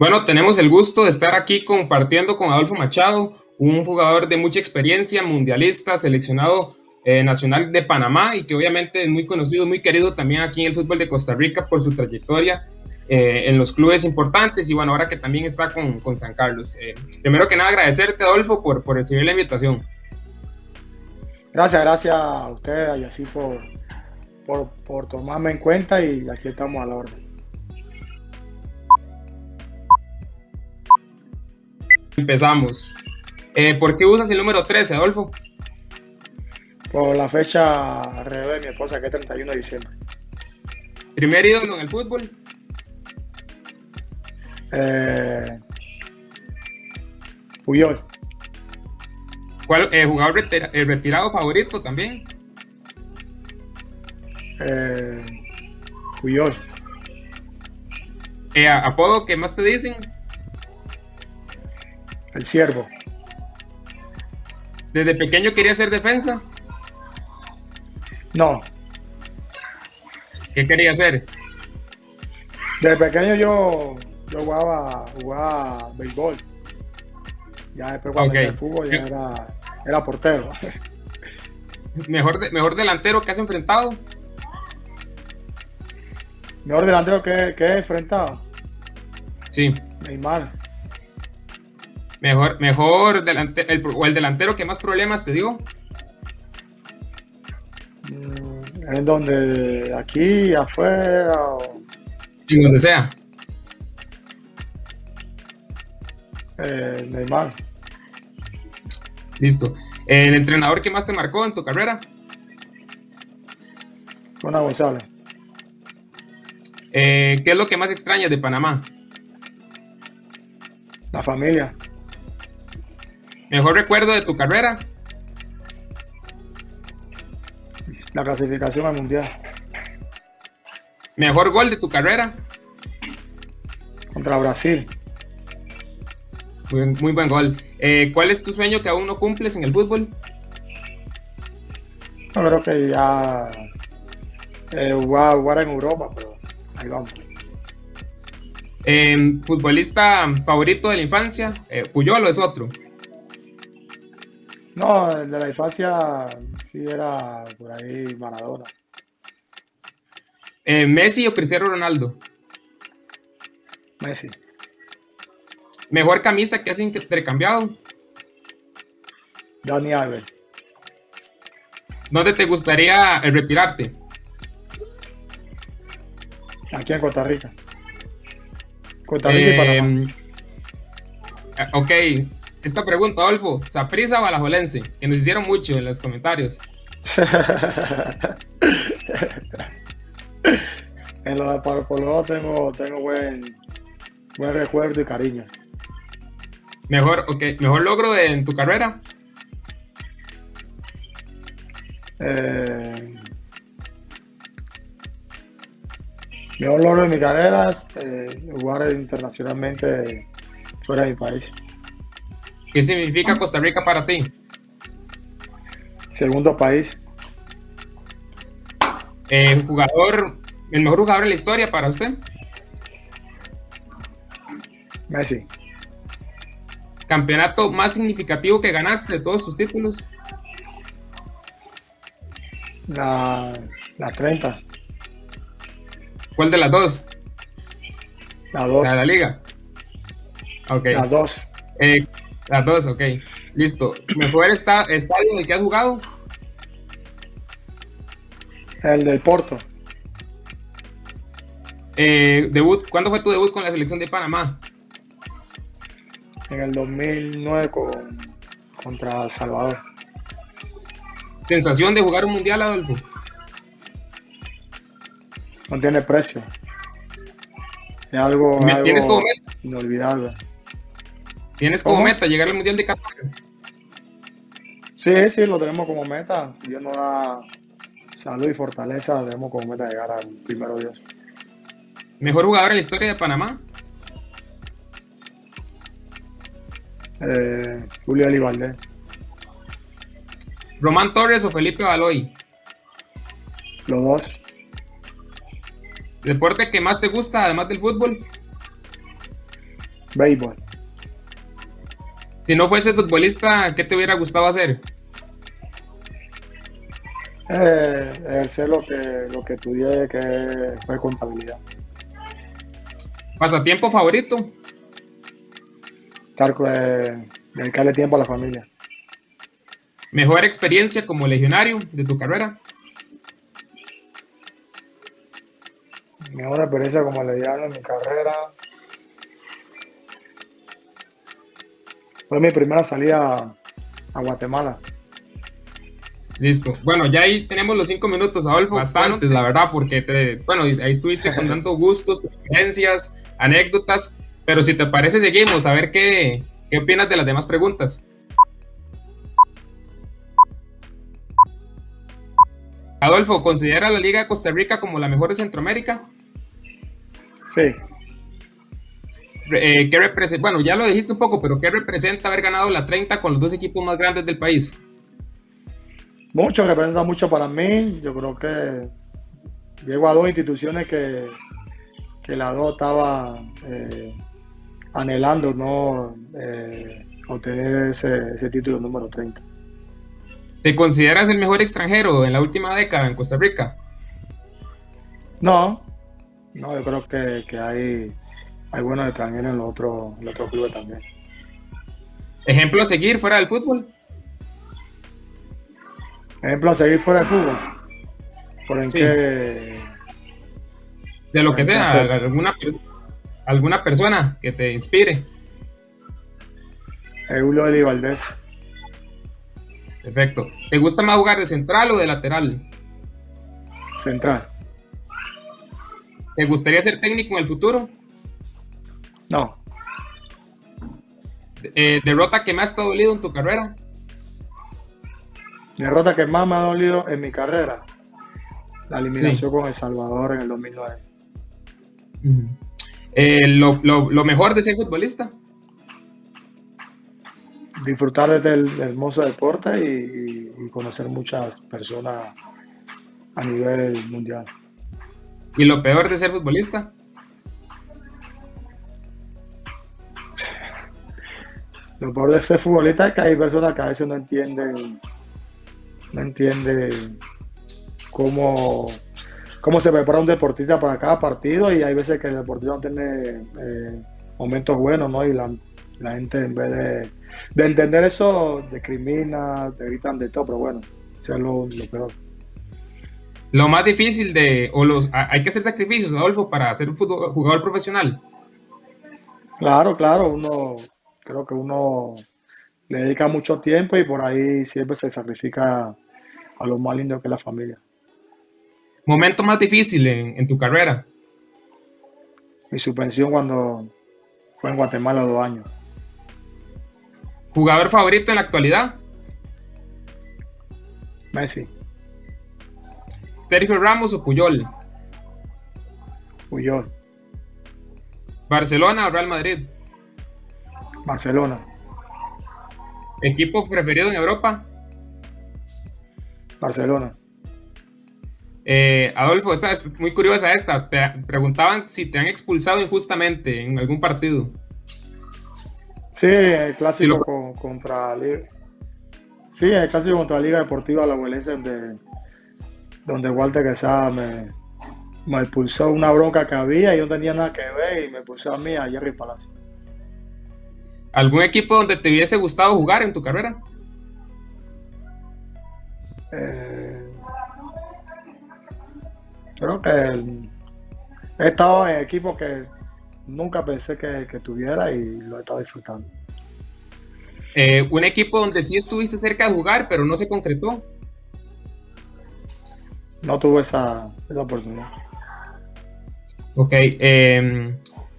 Bueno, tenemos el gusto de estar aquí compartiendo con Adolfo Machado, un jugador de mucha experiencia, mundialista, seleccionado eh, nacional de Panamá y que obviamente es muy conocido, muy querido también aquí en el fútbol de Costa Rica por su trayectoria eh, en los clubes importantes y bueno, ahora que también está con, con San Carlos. Eh, primero que nada, agradecerte Adolfo por, por recibir la invitación. Gracias, gracias a usted y así por, por, por tomarme en cuenta y aquí estamos a la orden. Empezamos. Eh, ¿Por qué usas el número 13, Adolfo? Por la fecha alrededor de mi esposa, que es 31 de diciembre. ¿Primer ídolo en el fútbol? Eh, Puyol. ¿Cuál eh, jugador retira- eh, retirado favorito también? Eh, Puyol. Eh, ¿Apodo que más te dicen? El Ciervo. ¿Desde pequeño quería ser defensa? No, ¿Qué quería hacer? desde pequeño yo, yo jugaba, jugaba béisbol. Ya después cuando Ok. entré al fútbol ya era, era portero. ¿Mejor, de- ¿Mejor delantero que has enfrentado? Mejor delantero que, que he enfrentado. Sí. Neymar. Mejor, mejor delante- el, o el delantero que más problemas te dio. Mm, En donde aquí, afuera. o, En donde sea. eh, Neymar. Listo. ¿El entrenador que más te marcó en tu carrera? Juana González. Eh, ¿Qué es lo que más extrañas de Panamá? La familia. ¿Mejor recuerdo de tu carrera? La clasificación al mundial. ¿Mejor gol de tu carrera? Contra Brasil. Muy, muy buen gol. Eh, ¿Cuál es tu sueño que aún no cumples en el fútbol? Yo creo que ya eh, jugar, jugar en Europa, pero ahí vamos. Eh, ¿Futbolista favorito de la infancia? Eh, ¿Puyol o es otro? No, el de la infancia sí era por ahí Maradona. Eh, ¿Messi o Cristiano Ronaldo? Messi. ¿Mejor camisa que has intercambiado? Dani Alves. ¿Dónde te gustaría eh, retirarte? Aquí en Costa Rica. Costa Rica y Panamá. Eh, ok, esta pregunta, Adolfo, ¿Saprisa o Alajuelense? Que nos hicieron mucho en los comentarios. en por los dos tengo, tengo buen, buen recuerdo y cariño. Mejor, okay, mejor logro de- en tu carrera. Eh, mejor logro de mi carrera es eh, jugar internacionalmente fuera de mi país. ¿Qué significa Costa Rica para ti? Segundo país, Eh, jugador, el mejor jugador de la historia para usted. Messi. Campeonato más significativo que ganaste de todos tus títulos. La, la 30, ¿Cuál de las dos? la 2, La de la liga. Ok. la 2, Eh, las dos, ok. Listo. ¿Mejor esta- estadio en el que has jugado? el del Porto, Eh, debut, ¿Cuándo fue tu debut con la selección de Panamá? en el 2009 con, contra Salvador. ¿Sensación de jugar un mundial, Adolfo? No tiene precio. Es algo, ¿Tienes como meta? inolvidable. ¿Tienes como ¿Cómo? meta llegar al mundial de Qatar? Sí, sí, lo tenemos como meta. Si Dios nos da salud y fortaleza, tenemos como meta llegar al primero Dios. ¿Mejor jugador en la historia de Panamá? Eh, Julio Eli Valdés. ¿Román Torres o Felipe Baloy? Los dos. ¿Deporte que más te gusta además del fútbol? Béisbol. Si no fuese futbolista, ¿qué te hubiera gustado hacer? Eh, ejercer lo que, lo que estudié, que fue contabilidad. ¿Pasatiempo favorito? Estar, eh, dedicarle tiempo a la familia. ¿Mejor experiencia como legionario de tu carrera? Mejor experiencia como legionario en mi carrera. Fue mi primera salida a Guatemala. Listo. Bueno, ya ahí tenemos los cinco minutos, Adolfo. Bastante, la verdad, porque te, bueno, ahí estuviste contando gustos, experiencias, anécdotas. Pero si te parece, seguimos a ver qué, qué opinas de las demás preguntas. Adolfo, ¿considera la Liga de Costa Rica como la mejor de Centroamérica? Sí. Eh, ¿qué representa? Bueno, ya lo dijiste un poco, pero ¿qué representa haber ganado la 30 con los dos equipos más grandes del país? Mucho, representa mucho para mí. Yo creo que llego a dos instituciones que, que la dos estaba eh, anhelando no eh, obtener ese, ese título número 30. ¿Te consideras el mejor extranjero en la última década en Costa Rica? No, no, yo creo que, que hay, hay buenos extranjeros en los otros otro clubes también. ¿Ejemplo a seguir fuera del fútbol? Ejemplo a seguir fuera del fútbol. Por en Sí. qué. De lo que En sea, alguna, alguna persona que te inspire. Julio Eli Valdés. Perfecto. ¿Te gusta más jugar de central o de lateral? Central. ¿Te gustaría ser técnico en el futuro? No. Eh, ¿Derrota que más te ha dolido en tu carrera? Derrota que más me ha dolido en mi carrera. La eliminación Sí. con El Salvador en el 2009. Eh, lo, lo- lo mejor de ser futbolista? Disfrutar del hermoso deporte y, y- y conocer muchas personas a nivel mundial. ¿Y lo peor de ser futbolista? Lo peor de ser futbolista es que hay personas que a veces no entienden, no entienden cómo, cómo se prepara un deportista para cada partido y hay veces que el deportista no tiene eh, momentos buenos, ¿no? Y la, la gente en vez de, de entender eso, discrimina, te gritan de todo, pero bueno, eso es lo, lo peor. Lo más difícil de, o los, hay que hacer sacrificios, Adolfo, para ser un jugador profesional. Claro, claro, uno, creo que uno le dedica mucho tiempo y por ahí siempre se sacrifica a lo más lindo que es la familia. Momento más difícil en, en tu carrera. Mi suspensión cuando fue en Guatemala dos años. Jugador favorito en la actualidad. Messi, Sergio Ramos o Puyol. Puyol, Barcelona o Real Madrid. Barcelona, Equipo preferido en Europa. Barcelona. Eh, Adolfo, esta, esta es muy curiosa esta. Te preguntaban si te han expulsado injustamente en algún partido. Sí, el clásico Sí, con- contra Liga. Sí, el clásico contra la Liga Deportiva La Huelense donde, donde Walter Quesada me, me expulsó una bronca que había y yo no tenía nada que ver y me expulsó a mí, a Jerry Palacio. ¿Algún equipo donde te hubiese gustado jugar en tu carrera? Eh, creo que el- he estado en equipos que nunca pensé que, que tuviera y lo he estado disfrutando. Eh, un equipo donde sí estuviste cerca de jugar, pero no se concretó. No tuve esa, esa oportunidad. Ok. eh,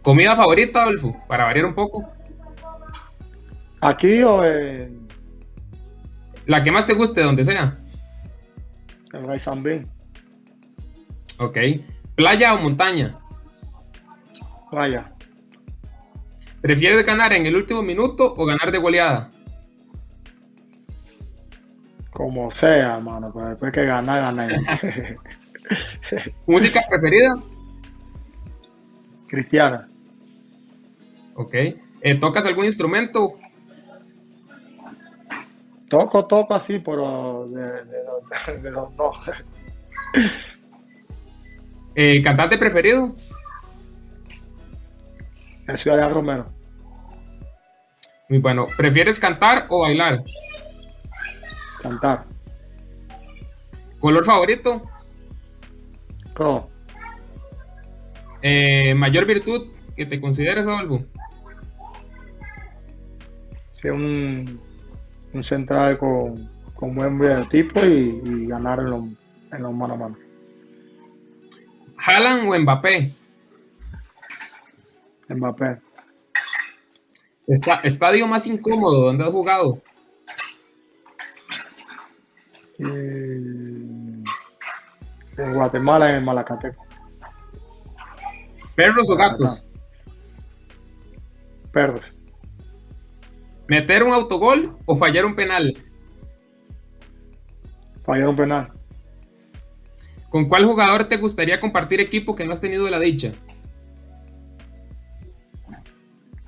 ¿Comida favorita, Adolfo? Para variar un poco. Aquí o en, La que más te guste, donde sea. en Raizambín, Ok. ¿Playa o montaña? vaya, ¿Prefieres ganar en el último minuto o ganar de goleada? como sea, hermano, pero después que ganar, ganar. ¿Música preferida? Cristiana, Ok. Eh, ¿Tocas algún instrumento? Toco, toco así, pero de, de, de los no. Eh, ¿Cantante preferido? El Ciudad Romero. Muy bueno. ¿Prefieres cantar o bailar? Cantar. ¿Color favorito? Rojo. Eh, ¿Mayor virtud que te consideres, Adolfo? Ser un, un central con, con buen biotipo y, y ganar en los en los mano a mano. ¿Haaland o Mbappé? Mbappé. Está, estadio más incómodo, ¿dónde has jugado? Eh, en Guatemala, en el Malacateco. ¿Perros o gatos? Perros. ¿Meter un autogol o fallar un penal? Fallar un penal. ¿Con cuál jugador te gustaría compartir equipo que no has tenido la dicha?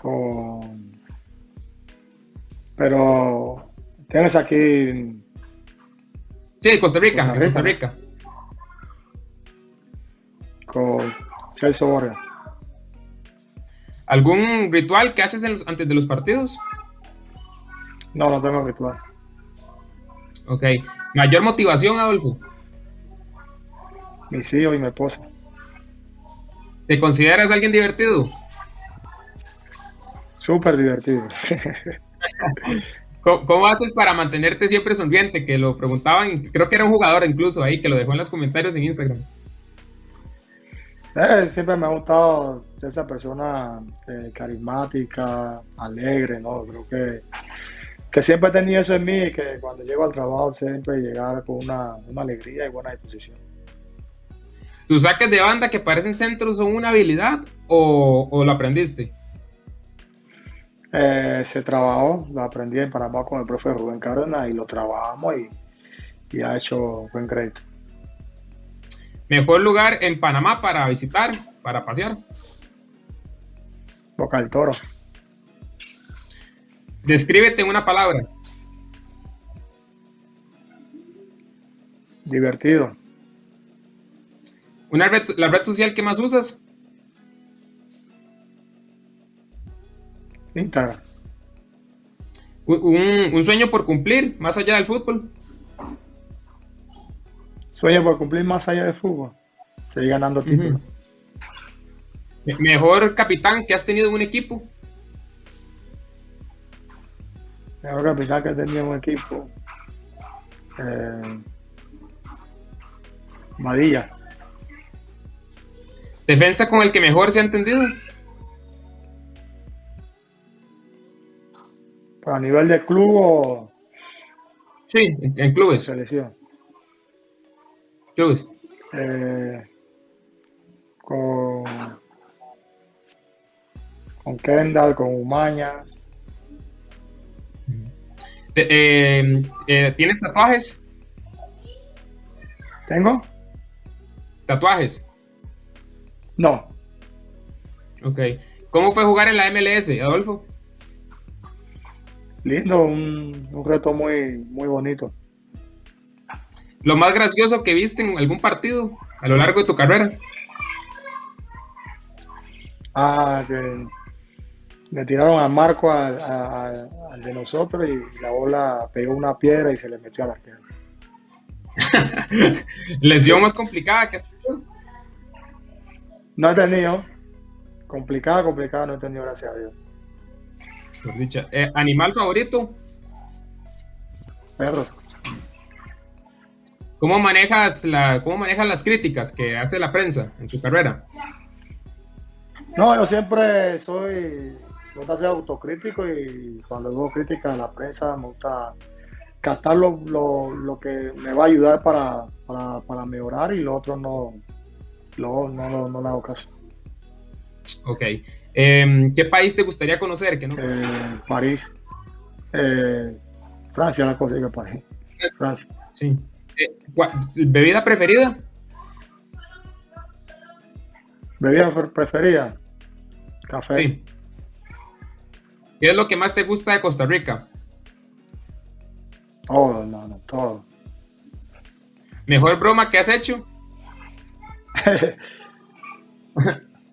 Con... Pero tienes aquí. Sí, Costa Rica, Costa Costa Rica. Rica. Con Celso Borja. ¿Algún ritual que haces en los- antes de los partidos? No, no tengo ritual. Ok. ¿Mayor motivación, Adolfo? Mis hijos y mi esposa. ¿Te consideras alguien divertido? Súper divertido. ¿Cómo, cómo haces para mantenerte siempre sonriente? Que lo preguntaban, creo que era un jugador incluso ahí, que lo dejó en los comentarios en Instagram. Eh, siempre me ha gustado ser esa persona eh, carismática, alegre, ¿no? Creo que, que siempre he tenido eso en mí y que cuando llego al trabajo siempre llegar con una, una alegría y buena disposición. ¿Tus saques de banda que parecen centros son una habilidad o, o lo aprendiste? Eh, se trabajó, lo aprendí en Panamá con el profe Rubén Cárdenas y lo trabajamos y, y ha hecho buen crédito. ¿Mejor lugar en Panamá para visitar, para pasear? Boca del Toro, Descríbete en una palabra. divertido, Una red, la red social que más usas. Instagram. Un, sueño por cumplir, más allá del fútbol. Sueño por cumplir más allá del fútbol, seguir ganando títulos. Me- Mejor capitán que has tenido en un equipo. Mejor capitán que tenía un equipo. Eh, Madilla. Defensa con el que mejor se ha entendido. A nivel de club o Sí, en, clubes. selección. clubes. Eh, con, con Kendall, con Umaña. Eh, eh, ¿Tienes tatuajes? ¿Tengo? Tatuajes. No. Ok. ¿Cómo fue jugar en la MLS, Adolfo? Lindo, un, un reto muy, muy bonito. ¿Lo más gracioso que viste en algún partido a lo largo de tu carrera? Ah, que le tiraron a Marco al, a- a- al de nosotros y la bola pegó una piedra y se le metió a la arquero. Lesión más complicada que has tenido. No he tenido. Complicada, complicada, no he tenido, gracias a Dios. Por dicha. Eh, ¿Animal favorito? Perros. ¿Cómo manejas, la, ¿Cómo manejas las críticas que hace la prensa en tu carrera? No, yo siempre soy, me gusta ser autocrítico y cuando hago crítica a la prensa me gusta captar lo, lo- lo que me va a ayudar para, para, para mejorar y lo otro no, lo, no, no, no le hago caso. Ok. Em, ¿Qué país te gustaría conocer? Que no... Eh, París, eh, Francia, la cosa que París, Francia. Sí. Eh, ¿cuál- ¿Bebida preferida? Bebida pre- preferida, café. Sí. ¿Qué es lo que más te gusta de Costa Rica? Todo, no, no, todo. ¿Mejor broma que has hecho?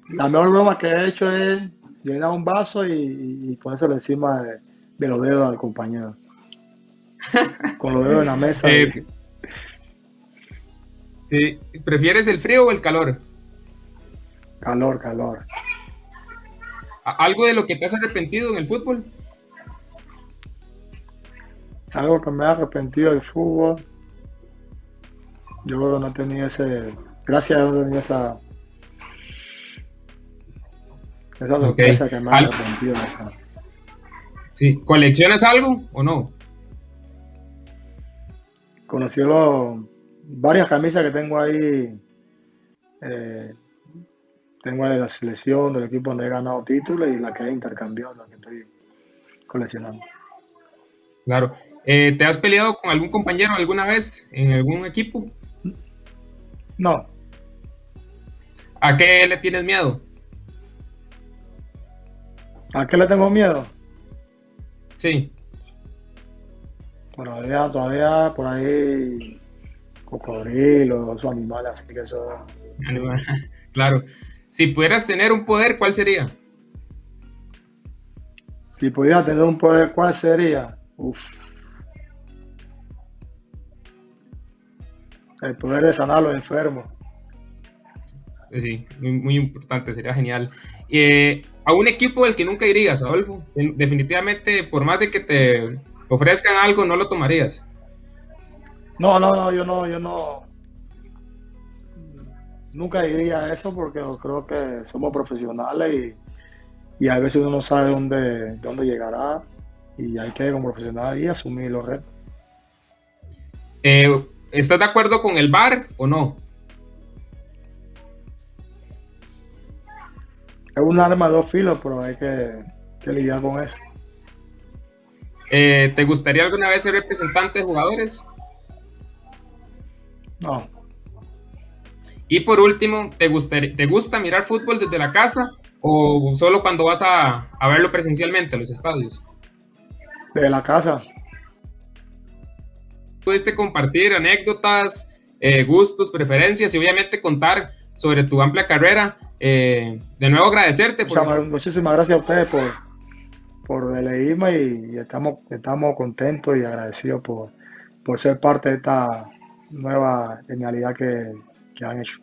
La mejor broma que he hecho es llenar un vaso y, y ponérselo encima de, de, los dedos al compañero. Con los dedos en la mesa. Eh, sí. ¿Prefieres el frío o el calor? Calor, calor. ¿Algo de lo que te has arrepentido en el fútbol? Algo que me ha arrepentido del fútbol. Yo no tenía ese. Gracias a no tenía esa. Esa sorpresa que me ha arrepentido. Sí. ¿Coleccionas algo o no? Conocí los, varias camisas que tengo ahí. Eh, tengo de la selección, del equipo donde he ganado títulos y la que he intercambiado, la que estoy coleccionando. Claro. Eh, ¿Te has peleado con algún compañero alguna vez en algún equipo? No. ¿A qué le tienes miedo? ¿A qué le tengo miedo? Sí. Todavía, todavía por ahí cocodrilos, esos animales, así que eso. Claro. Si pudieras tener un poder, ¿cuál sería? Si pudiera tener un poder, ¿cuál sería? Uf. El poder de sanar a los enfermos. Sí, muy, importante, sería genial. Eh, a un equipo del que nunca irías, Adolfo. Definitivamente, por más de que te ofrezcan algo, no lo tomarías. No, no, no, yo no, yo no, nunca diría eso porque creo que somos profesionales y, a veces uno no sabe dónde, dónde llegará y hay que como profesional y asumir los retos. Eh, ¿Estás de acuerdo con el VAR o no? Es un arma de dos filos, pero hay que, lidiar con eso. Eh, ¿Te gustaría alguna vez ser representante de jugadores? No. Y por último, ¿te, ¿te gusta mirar fútbol desde la casa o solo cuando vas a, verlo presencialmente a los estadios? Desde la casa. Pudiste compartir anécdotas, eh, gustos, preferencias y obviamente contar sobre tu amplia carrera. Eh, de nuevo agradecerte. Por... muchísimas gracias a ustedes por, por elegirme y, estamos, estamos contentos y agradecidos por, por ser parte de esta nueva genialidad que, que han hecho.